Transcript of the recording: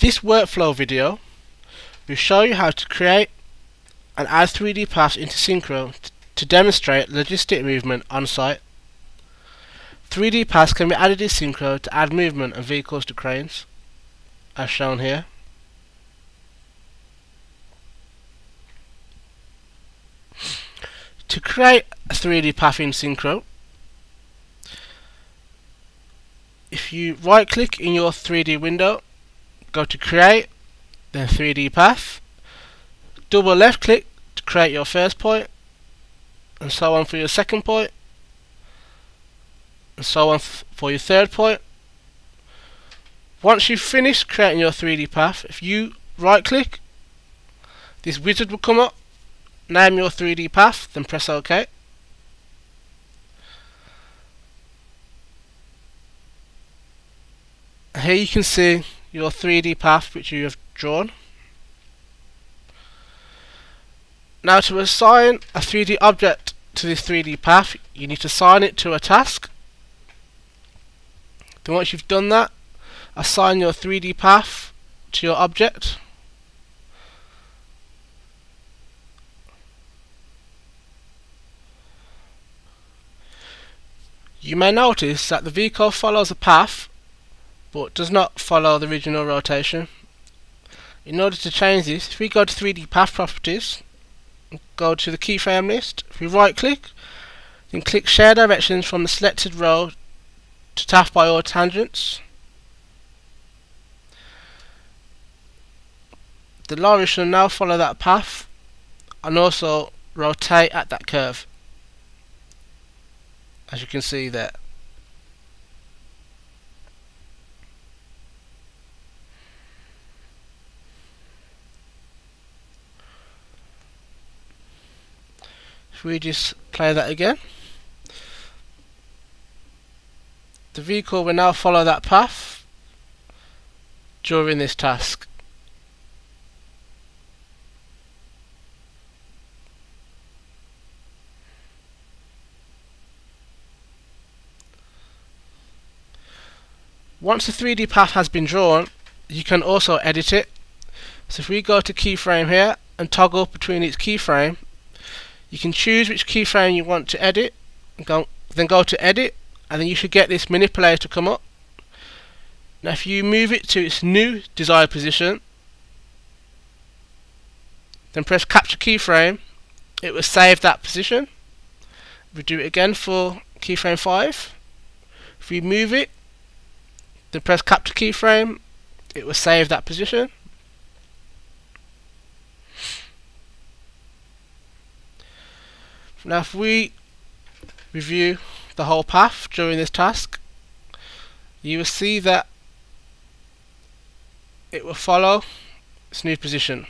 This workflow video will show you how to create and add 3D paths into Synchro to demonstrate logistic movement on site. 3D paths can be added in Synchro to add movement of vehicles to cranes, as shown here. To create a 3D path in Synchro, if you right click in your 3D window, go to create, then 3D path, double left click to create your first point, and so on for your second point, and so on for your third point. Once you've finished creating your 3D path, if you right click, this wizard will come up, name your 3D path, then press OK. Here you can see your 3D path which you have drawn. Now to assign a 3D object to this 3D path you need to assign it to a task. Then once you've done that assign your 3D path to your object. You may notice that the vehicle follows a path but does not follow the original rotation. In order to change this, if we go to 3D Path Properties, go to the keyframe list, if we right click, then click Share Directions from the selected row to Task by all tangents. The lorry should now follow that path and also rotate at that curve as you can see there. If we just play that again, the vehicle will now follow that path during this task. Once the 3D path has been drawn, you can also edit it. So if we go to keyframe here and toggle between each keyframe, you can choose which keyframe you want to edit, go, then go to edit, and then you should get this manipulator to come up. Now if you move it to its new desired position, then press capture keyframe, it will save that position. We do it again for keyframe 5. If we move it, then press capture keyframe, it will save that position. Now if we review the whole path during this task, you will see that it will follow its new position.